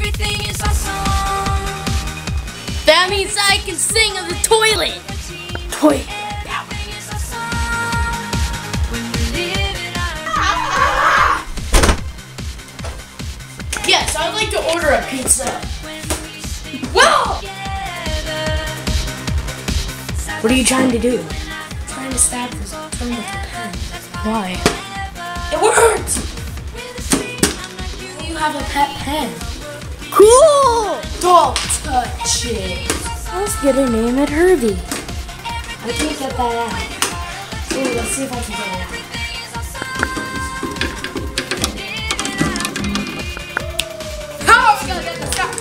Everything is awesome. That means I can sing on the toilet. Toilet. Yes, I'd like to order a pizza. Whoa! What are you trying to do? trying to stab this tongue with a pen. Why? It worked! You have a pet pen. Cool! Don't touch it. Let's get her name at Herbie. I can't get that out. Ooh, let's see if I can get it out. How else gonna get this out?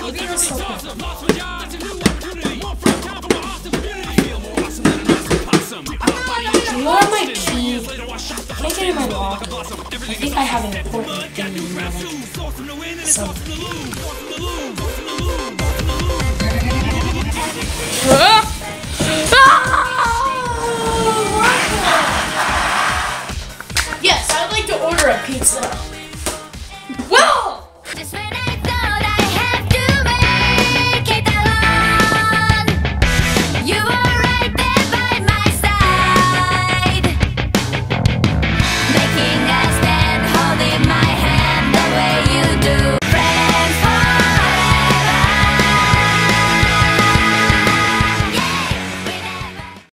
Maybe it'll still work. You Can I get in my walk? I think I have an important thing in my life. Yes, I'd like to order a pizza.